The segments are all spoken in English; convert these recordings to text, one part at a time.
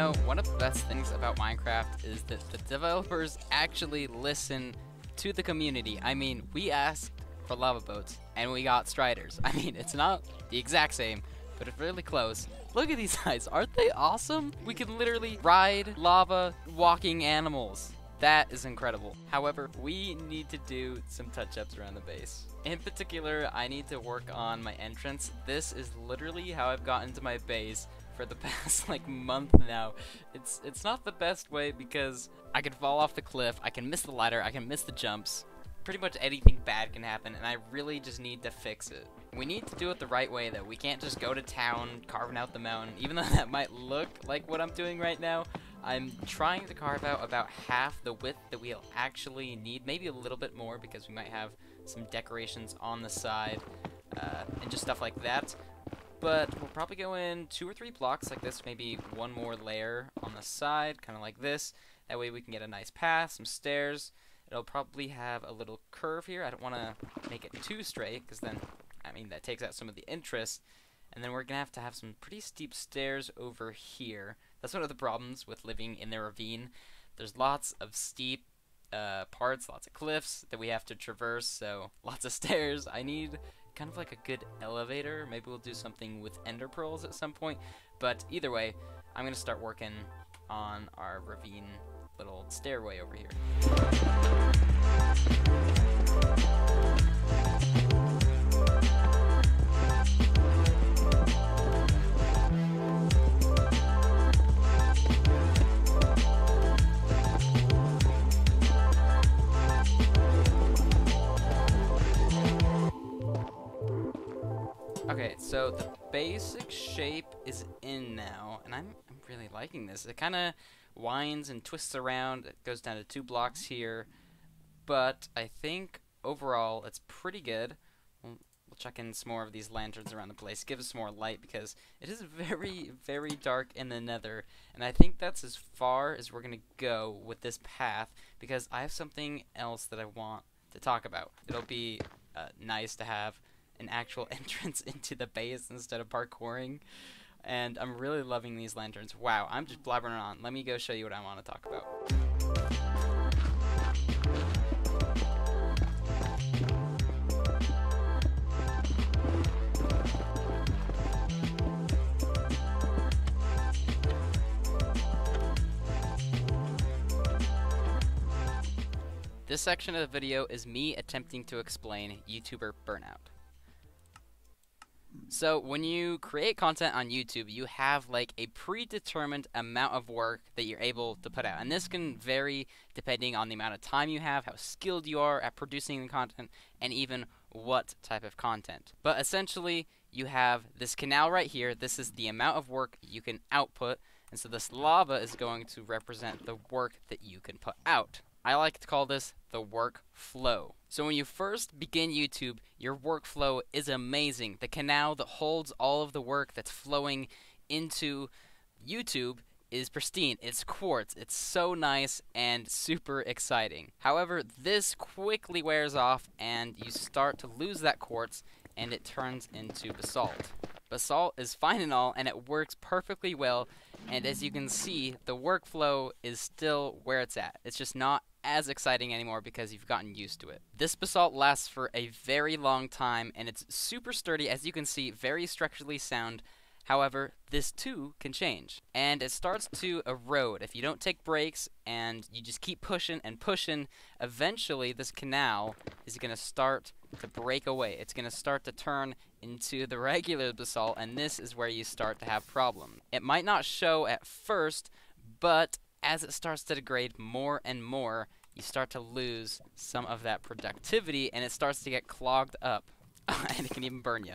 know, one of the best things about Minecraft is that the developers actually listen to the community. I mean, we asked for lava boats and we got striders. I mean, it's not the exact same, but it's really close. Look at these guys. Aren't they awesome? We can literally ride lava walking animals. That is incredible. However, we need to do some touch-ups around the base. In particular, I need to work on my entrance. This is literally how I've gotten to my base for the past like month now. It's it's not the best way because I can fall off the cliff, I can miss the ladder, I can miss the jumps. Pretty much anything bad can happen and I really just need to fix it. We need to do it the right way though. We can't just go to town carving out the mountain. Even though that might look like what I'm doing right now, I'm trying to carve out about half the width that we'll actually need. Maybe a little bit more because we might have some decorations on the side uh, and just stuff like that but we'll probably go in two or three blocks like this, maybe one more layer on the side, kind of like this. That way we can get a nice path, some stairs. It'll probably have a little curve here. I don't want to make it too straight, because then, I mean, that takes out some of the interest. And then we're going to have to have some pretty steep stairs over here. That's one of the problems with living in the ravine. There's lots of steep uh, parts, lots of cliffs that we have to traverse, so lots of stairs. I need kind of like a good elevator. Maybe we'll do something with ender pearls at some point. But either way, I'm going to start working on our ravine little stairway over here. Okay, so the basic shape is in now, and I'm, I'm really liking this. It kind of winds and twists around. It goes down to two blocks here, but I think overall it's pretty good. We'll, we'll check in some more of these lanterns around the place, give us more light because it is very, very dark in the nether, and I think that's as far as we're going to go with this path because I have something else that I want to talk about. It'll be uh, nice to have an actual entrance into the base instead of parkouring. And I'm really loving these lanterns. Wow, I'm just blabbering on. Let me go show you what I want to talk about. This section of the video is me attempting to explain YouTuber burnout. So when you create content on YouTube, you have like a predetermined amount of work that you're able to put out. And this can vary depending on the amount of time you have, how skilled you are at producing the content, and even what type of content. But essentially, you have this canal right here. This is the amount of work you can output. And so this lava is going to represent the work that you can put out. I like to call this the workflow. So when you first begin YouTube, your workflow is amazing. The canal that holds all of the work that's flowing into YouTube is pristine. It's quartz. It's so nice and super exciting. However, this quickly wears off and you start to lose that quartz and it turns into basalt. Basalt is fine and all and it works perfectly well and as you can see, the workflow is still where it's at. It's just not as exciting anymore because you've gotten used to it. This basalt lasts for a very long time and it's super sturdy as you can see, very structurally sound. However, this too can change and it starts to erode. If you don't take breaks and you just keep pushing and pushing, eventually this canal is going to start to break away. It's going to start to turn into the regular basalt and this is where you start to have problems. It might not show at first, but as it starts to degrade more and more, you start to lose some of that productivity and it starts to get clogged up. and it can even burn you,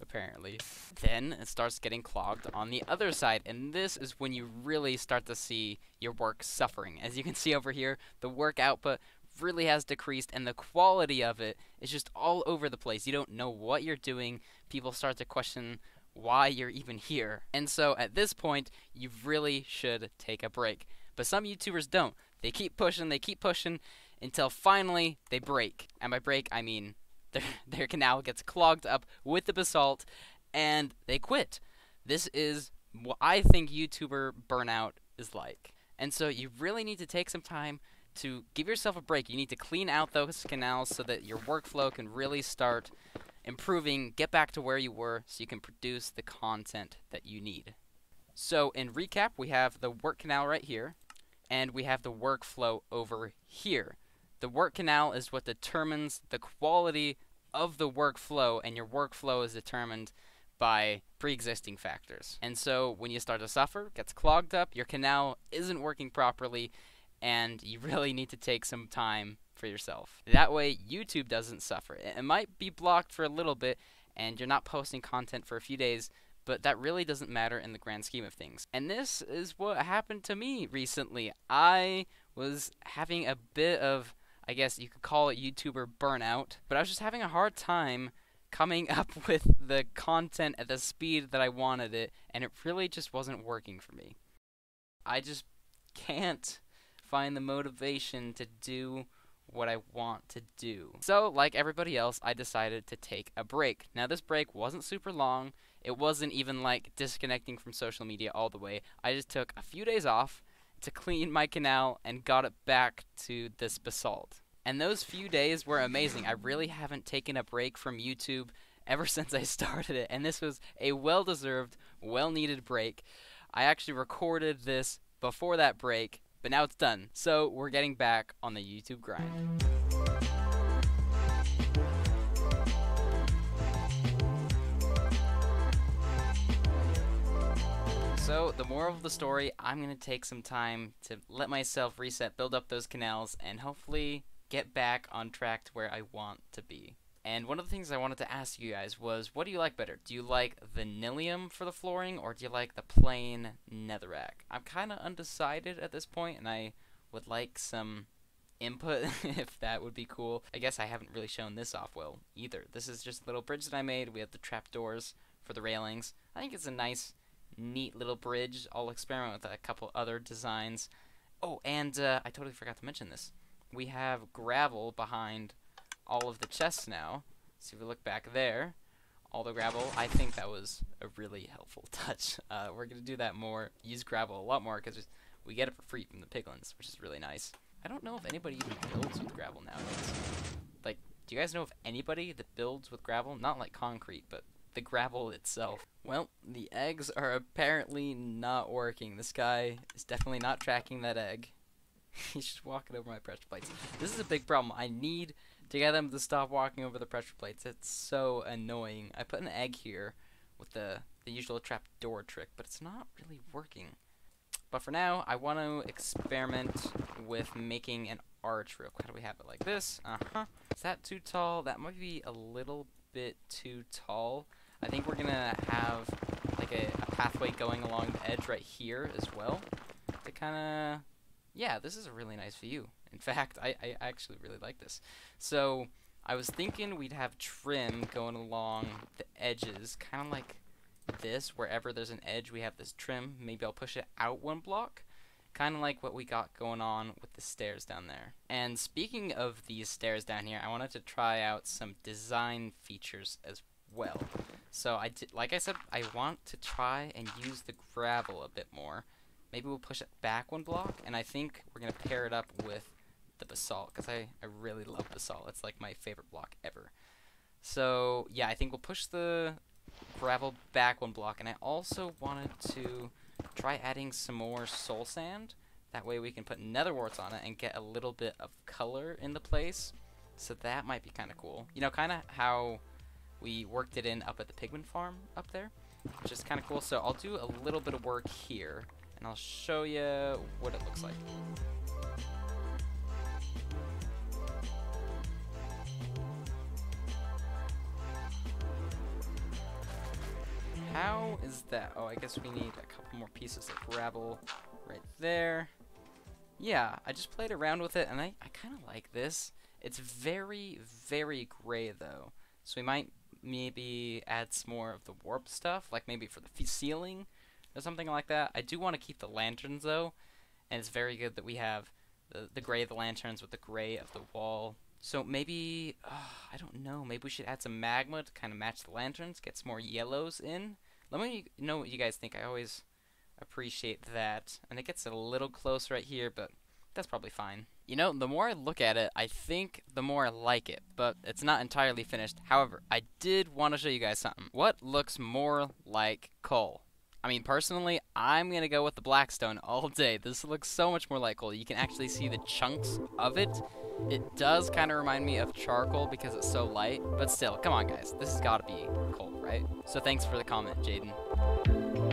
apparently. Then it starts getting clogged on the other side, and this is when you really start to see your work suffering. As you can see over here, the work output really has decreased, and the quality of it is just all over the place. You don't know what you're doing. People start to question why you're even here. And so at this point, you really should take a break. But some YouTubers don't. They keep pushing, they keep pushing until finally they break. And by break, I mean their, their canal gets clogged up with the basalt and they quit. This is what I think YouTuber burnout is like. And so you really need to take some time to give yourself a break. You need to clean out those canals so that your workflow can really start improving, get back to where you were so you can produce the content that you need. So in recap, we have the work canal right here, and we have the workflow over here. The work canal is what determines the quality of the workflow, and your workflow is determined by pre-existing factors. And so when you start to suffer, gets clogged up, your canal isn't working properly, and you really need to take some time for yourself. That way, YouTube doesn't suffer. It might be blocked for a little bit, and you're not posting content for a few days, but that really doesn't matter in the grand scheme of things. And this is what happened to me recently. I was having a bit of, I guess you could call it YouTuber burnout, but I was just having a hard time coming up with the content at the speed that I wanted it, and it really just wasn't working for me. I just can't find the motivation to do what I want to do. So, like everybody else, I decided to take a break. Now, this break wasn't super long. It wasn't even like disconnecting from social media all the way. I just took a few days off to clean my canal and got it back to this basalt. And those few days were amazing. I really haven't taken a break from YouTube ever since I started it, and this was a well deserved, well needed break. I actually recorded this before that break but now it's done. So we're getting back on the YouTube grind. So, the moral of the story, I'm going to take some time to let myself reset, build up those canals, and hopefully get back on track to where I want to be. And one of the things I wanted to ask you guys was, what do you like better? Do you like Vanillium for the flooring, or do you like the plain Netherrack? I'm kind of undecided at this point, and I would like some input if that would be cool. I guess I haven't really shown this off well either. This is just a little bridge that I made. We have the trapdoors for the railings. I think it's a nice, neat little bridge. I'll experiment with a couple other designs. Oh, and uh, I totally forgot to mention this. We have gravel behind all of the chests now. So if we look back there, all the gravel, I think that was a really helpful touch. Uh, we're going to do that more, use gravel a lot more, because we get it for free from the piglins, which is really nice. I don't know if anybody even builds with gravel nowadays. Like, do you guys know of anybody that builds with gravel? Not like concrete, but the gravel itself. Well, the eggs are apparently not working. This guy is definitely not tracking that egg. He's just walking over my pressure plates. This is a big problem. I need to get them to stop walking over the pressure plates. It's so annoying. I put an egg here with the, the usual trap door trick, but it's not really working. But for now, I want to experiment with making an arch real quick. How do we have it like this? Uh-huh. Is that too tall? That might be a little bit too tall. I think we're to have like a, a pathway going along the edge right here as well to kind of... Yeah, this is a really nice view. In fact, I, I actually really like this. So I was thinking we'd have trim going along the edges, kind of like this. Wherever there's an edge, we have this trim. Maybe I'll push it out one block. Kind of like what we got going on with the stairs down there. And speaking of these stairs down here, I wanted to try out some design features as well. So I did, like I said, I want to try and use the gravel a bit more. Maybe we'll push it back one block, and I think we're going to pair it up with the basalt because I, I really love basalt. It's like my favorite block ever. So yeah, I think we'll push the gravel back one block, and I also wanted to try adding some more soul sand. That way we can put nether warts on it and get a little bit of color in the place. So that might be kind of cool. You know, kind of how we worked it in up at the pigman farm up there, which is kind of cool. So I'll do a little bit of work here, and I'll show you what it looks like. How is that? Oh, I guess we need a couple more pieces of gravel right there. Yeah, I just played around with it, and I, I kind of like this. It's very, very gray, though. So we might maybe add some more of the warp stuff, like maybe for the ceiling or something like that. I do want to keep the lanterns, though, and it's very good that we have the, the gray of the lanterns with the gray of the wall. So maybe, uh, I don't know, maybe we should add some magma to kind of match the lanterns, get some more yellows in. Let me know what you guys think. I always Appreciate that. And it gets a little close right here, but that's probably fine. You know, the more I look at it, I think the more I like it, but it's not entirely finished. However, I did want to show you guys something. What looks more like coal? I mean, personally, I'm going to go with the Blackstone all day. This looks so much more like coal. You can actually see the chunks of it. It does kind of remind me of charcoal because it's so light, but still, come on guys. This has got to be coal, right? So thanks for the comment, Jaden.